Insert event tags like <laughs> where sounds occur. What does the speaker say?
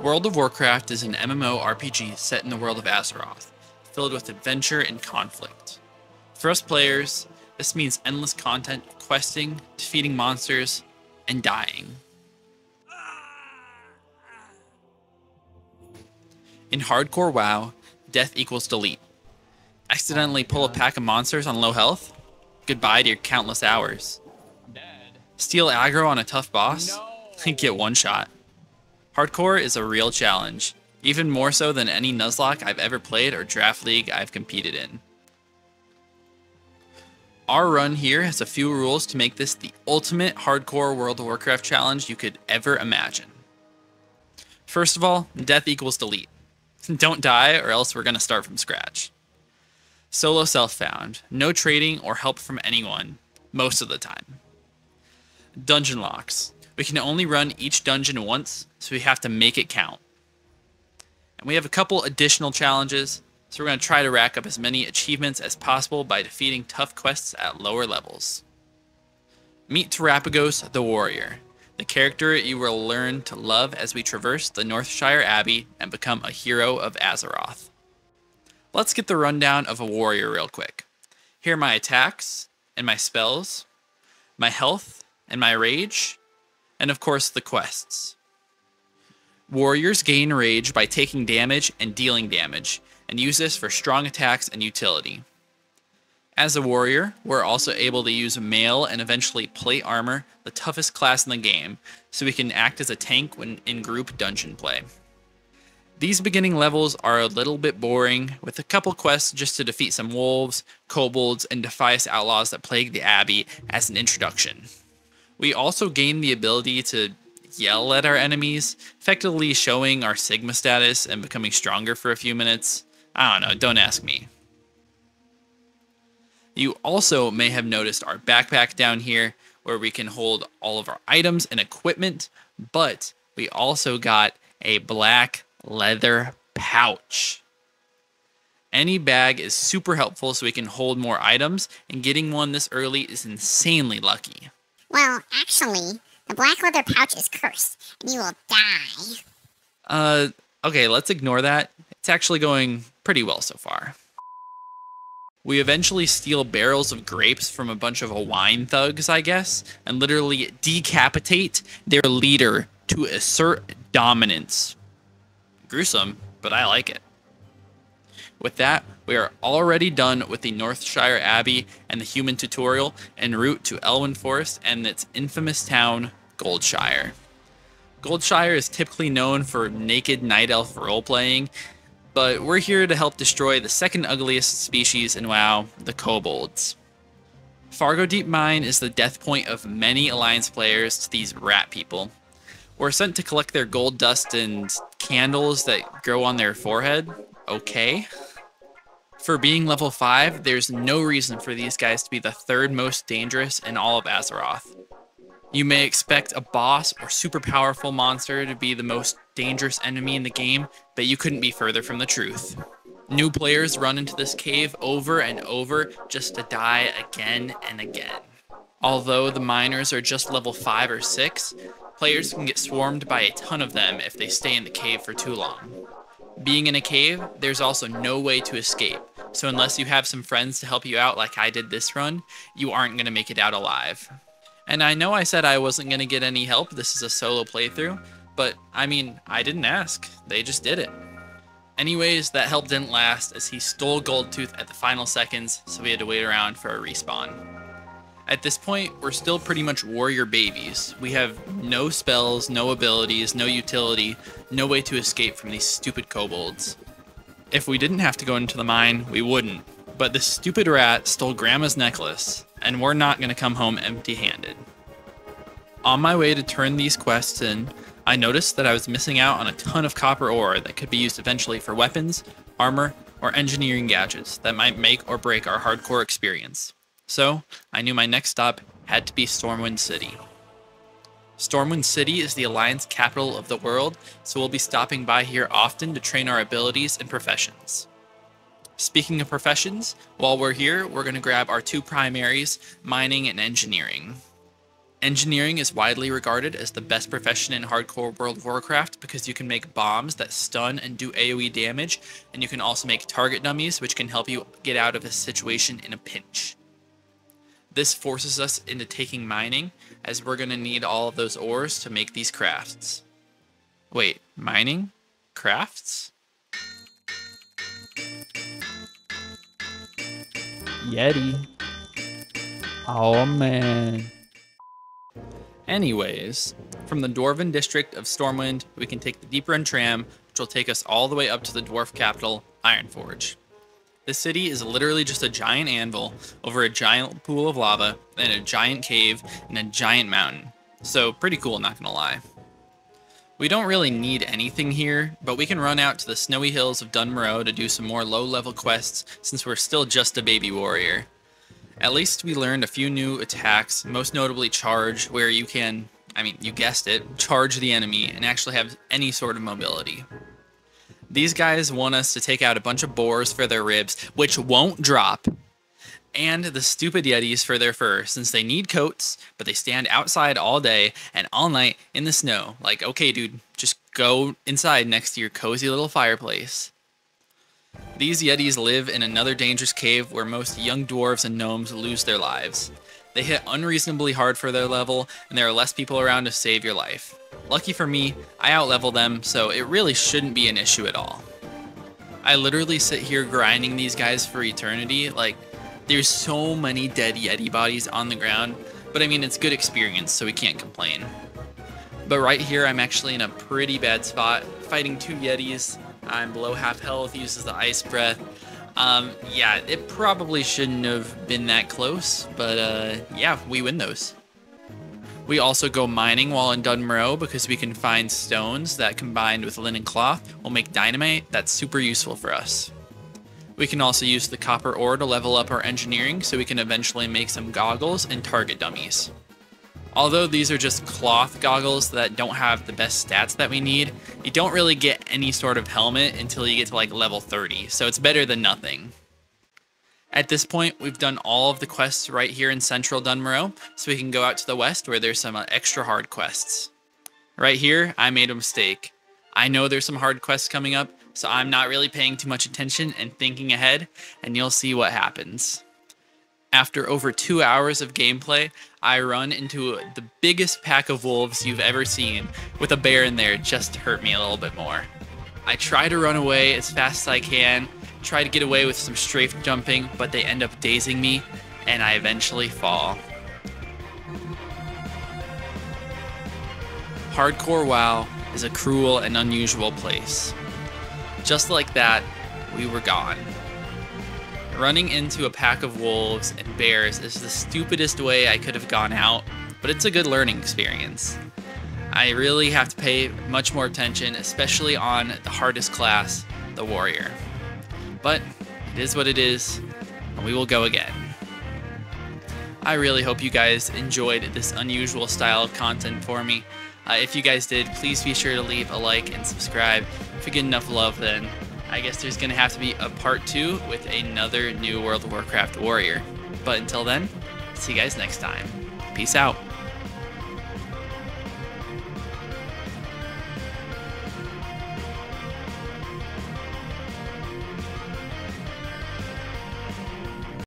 World of Warcraft is an MMO RPG set in the world of Azeroth, filled with adventure and conflict. For us players, this means endless content, questing, defeating monsters, and dying. In hardcore WoW, death equals delete. Accidentally pull a pack of monsters on low health? Goodbye to your countless hours. Steal aggro on a tough boss? <laughs> Get one shot. Hardcore is a real challenge, even more so than any Nuzlocke I've ever played or Draft League I've competed in. Our run here has a few rules to make this the ultimate hardcore World of Warcraft challenge you could ever imagine. First of all, death equals delete. <laughs> Don't die, or else we're going to start from scratch. Solo self found, no trading or help from anyone, most of the time. Dungeon locks. We can only run each dungeon once, so we have to make it count. And we have a couple additional challenges, so we're going to try to rack up as many achievements as possible by defeating tough quests at lower levels. Meet Terapagos the Warrior, the character you will learn to love as we traverse the Northshire Abbey and become a hero of Azeroth. Let's get the rundown of a warrior real quick. Here are my attacks and my spells, my health and my rage, and of course the quests. Warriors gain rage by taking damage and dealing damage, and use this for strong attacks and utility. As a warrior, we're also able to use mail and eventually plate armor, the toughest class in the game, so we can act as a tank when in group dungeon play. These beginning levels are a little bit boring, with a couple quests just to defeat some wolves, kobolds, and defias outlaws that plague the abbey as an introduction. We also gain the ability to yell at our enemies, effectively showing our Sigma status and becoming stronger for a few minutes. I don't know, don't ask me. You also may have noticed our backpack down here where we can hold all of our items and equipment, but we also got a black leather pouch. Any bag is super helpful so we can hold more items, and getting one this early is insanely lucky. Well, actually, the black leather pouch is cursed, and you will die. Uh, okay, let's ignore that. It's actually going pretty well so far. We eventually steal barrels of grapes from a bunch of wine thugs, I guess, and literally decapitate their leader to assert dominance. Gruesome, but I like it. With that, we are already done with the Northshire Abbey and the human tutorial en route to Elwynn Forest and its infamous town, Goldshire. Goldshire is typically known for naked night elf roleplaying, but we're here to help destroy the second ugliest species in WoW, the kobolds. Fargodeep Mine is the death point of many Alliance players to these rat people. We're sent to collect their gold dust and candles that grow on their forehead. Okay. For being level 5, there's no reason for these guys to be the third most dangerous in all of Azeroth. You may expect a boss or super powerful monster to be the most dangerous enemy in the game, but you couldn't be further from the truth. New players run into this cave over and over just to die again and again. Although the miners are just level 5 or 6, players can get swarmed by a ton of them if they stay in the cave for too long. Being in a cave, there's also no way to escape, so unless you have some friends to help you out like I did this run, you aren't going to make it out alive. And I know I said I wasn't going to get any help, this is a solo playthrough, but I mean, I didn't ask, they just did it. Anyways, that help didn't last as he stole Goldtooth at the final seconds, so we had to wait around for a respawn. At this point, we're still pretty much warrior babies. We have no spells, no abilities, no utility, no way to escape from these stupid kobolds. If we didn't have to go into the mine, we wouldn't. But this stupid rat stole Grandma's necklace, and we're not going to come home empty handed. On my way to turn these quests in, I noticed that I was missing out on a ton of copper ore that could be used eventually for weapons, armor, or engineering gadgets that might make or break our hardcore experience. So, I knew my next stop had to be Stormwind City. Stormwind City is the Alliance capital of the world, so we'll be stopping by here often to train our abilities and professions. Speaking of professions, while we're here, we're going to grab our two primaries, mining and engineering. Engineering is widely regarded as the best profession in hardcore World of Warcraft because you can make bombs that stun and do AoE damage, and you can also make target dummies, which can help you get out of a situation in a pinch. This forces us into taking mining, as we're going to need all of those ores to make these crafts. Wait, mining? Crafts? Yeti. Oh man. Anyways, from the Dwarven district of Stormwind, we can take the Deeprun tram, which will take us all the way up to the dwarf capital, Ironforge. The city is literally just a giant anvil over a giant pool of lava and a giant cave and a giant mountain. So pretty cool, not gonna lie. We don't really need anything here, but we can run out to the snowy hills of Dun Morogh to do some more low-level quests since we're still just a baby warrior. At least we learned a few new attacks, most notably Charge, where you can, I mean, you guessed it, charge the enemy and actually have any sort of mobility. These guys want us to take out a bunch of boars for their ribs, which won't drop, and the stupid Yetis for their fur, since they need coats, but they stand outside all day and all night in the snow. Like, okay, dude, just go inside next to your cozy little fireplace. These Yetis live in another dangerous cave where most young dwarves and gnomes lose their lives. They hit unreasonably hard for their level, and there are less people around to save your life. Lucky for me, I outlevel them, so it really shouldn't be an issue at all. I literally sit here grinding these guys for eternity, like, there's so many dead Yeti bodies on the ground, but I mean, it's good experience, so we can't complain. But right here, I'm actually in a pretty bad spot, fighting two Yetis, I'm below half health, uses the ice breath. Um, yeah, it probably shouldn't have been that close, but uh, yeah, we win those. We also go mining while in Dun because we can find stones that combined with linen cloth will make dynamite that's super useful for us. We can also use the copper ore to level up our engineering so we can eventually make some goggles and target dummies. Although these are just cloth goggles that don't have the best stats that we need, you don't really get any sort of helmet until you get to like level 30, so it's better than nothing. At this point, we've done all of the quests right here in central Dun Morogh, so we can go out to the west where there's some uh, extra hard quests. Right here, I made a mistake. I know there's some hard quests coming up, so I'm not really paying too much attention and thinking ahead, and you'll see what happens. After over two hours of gameplay, I run into the biggest pack of wolves you've ever seen, with a bear in there just to hurt me a little bit more. I try to run away as fast as I can, try to get away with some strafe jumping, but they end up dazing me, and I eventually fall. Hardcore WoW is a cruel and unusual place. Just like that, we were gone. Running into a pack of wolves and bears is the stupidest way I could have gone out, but it's a good learning experience. I really have to pay much more attention, especially on the hardest class, the warrior. But it is what it is, and we will go again. I really hope you guys enjoyed this unusual style of content for me. Uh, if you guys did, please be sure to leave a like and subscribe. If you get enough love, then I guess there's going to have to be a part two with another new World of Warcraft warrior. But until then, see you guys next time. Peace out.